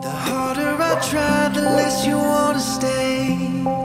The harder I try, the less you wanna stay.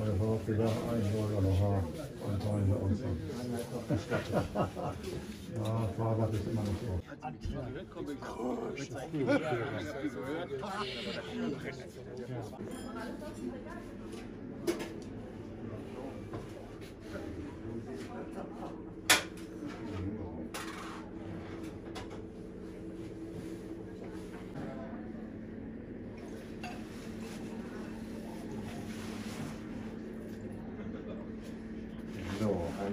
Alfa Pilar, Einwohner noch Haar und Freunde und so. ja, Fahrrad ist immer noch so.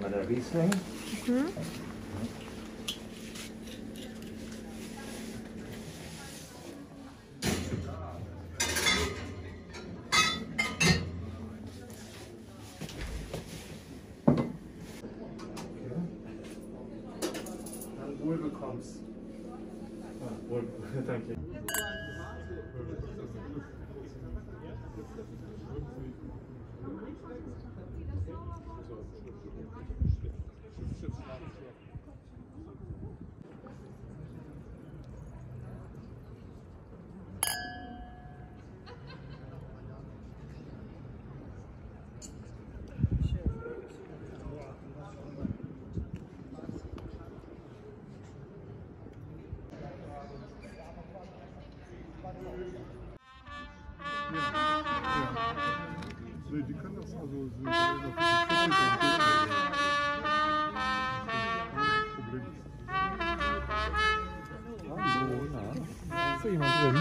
another reasoning. Mm -hmm. 쓰기 만든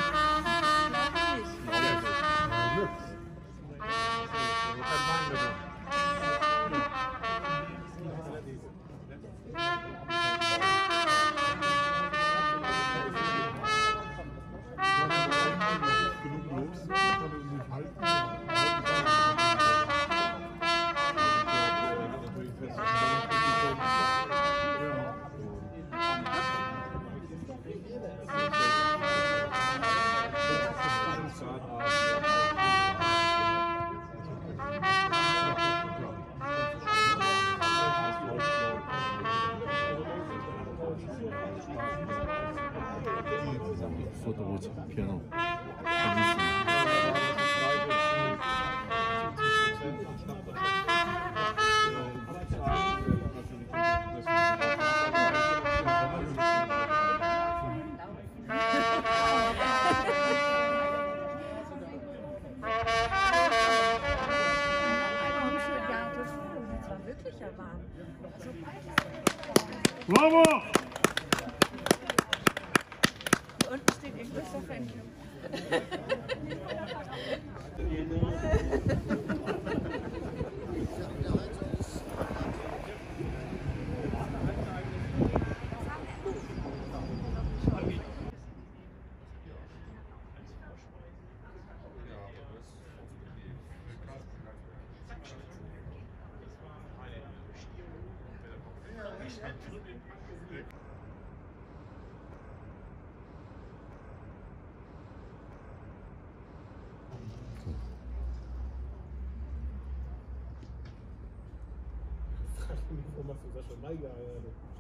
Thank you. 608 пиано. Bravo! informações, acho mais galera.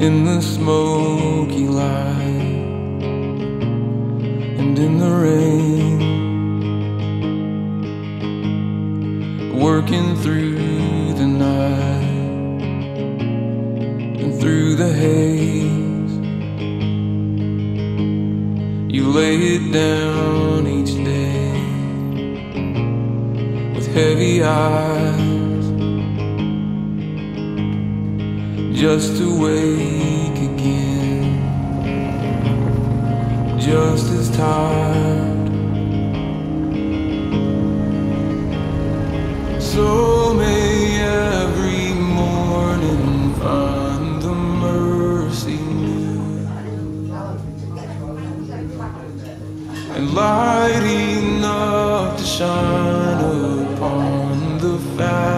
In the smoky light and in the rain, working through the night and through the haze. You lay it down each day with heavy eyes just to wake again, just as tired. So may every morning find the mercy new and light enough to shine upon the fallow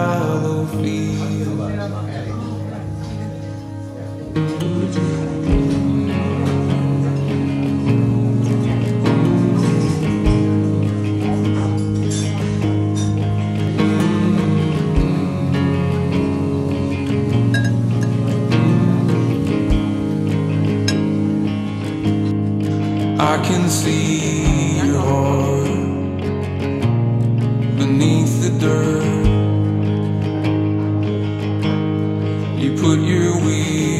see your heart beneath the dirt. You put your weary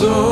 sou.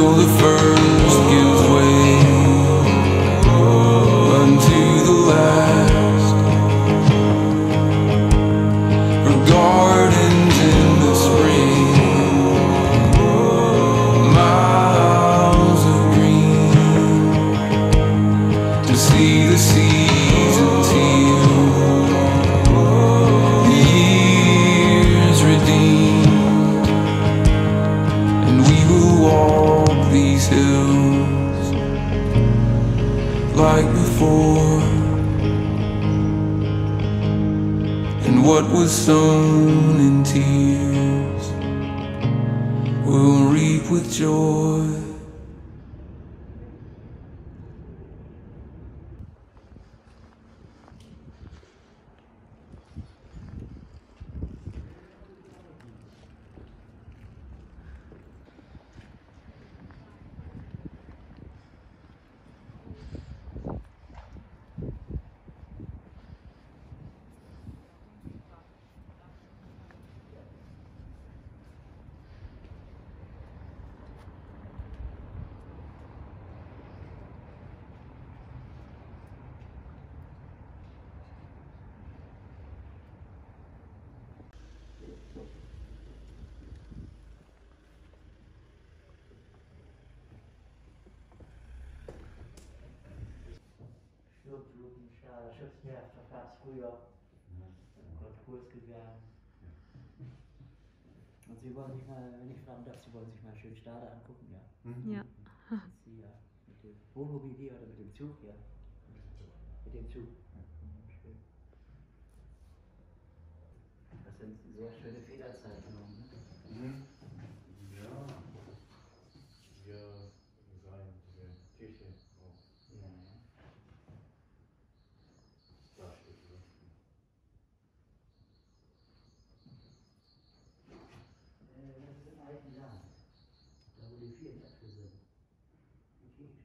the first like before. And what was sown in tears Will reap with joy. äh, Schutzkräfte ganz früher einen Kurs gegangen. Und Sie wollen sich mal, wenn ich fragen darf, Sie wollen sich mal schön Stade angucken, ja? Mhm. Ja. Sie, ja. Mit dem Wohnmobil oder mit dem Zug, ja? Mit dem Zug. Das sind sehr schöne Federzeiten.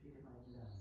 computer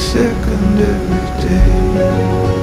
second every day.